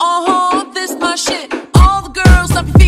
Uh huh, this my shit. All the girls I your feet